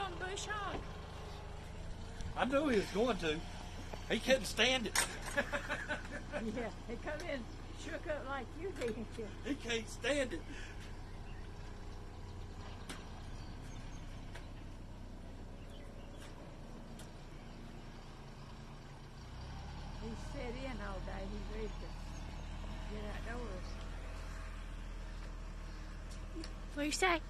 gonna bush hog. I knew he was going to. He couldn't stand it. Yeah, he come in, shook up like you did. he can't stand it. He sat in all day. He's ready to get outdoors. What do you say?